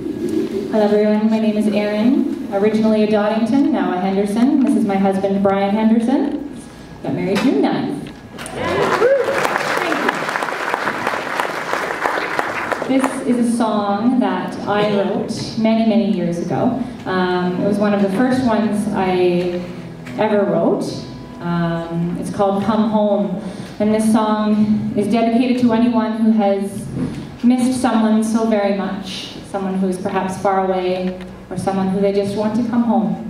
Hello everyone, my name is Erin, originally a Doddington, now a Henderson. This is my husband Bryon Henderson. Got married June 9th. This is a song that I wrote many, many years ago. Um, it was one of the first ones I ever wrote. Um, it's called Come Home. And this song is dedicated to anyone who has missed someone so very much, someone who is perhaps far away, or someone who they just want to come home.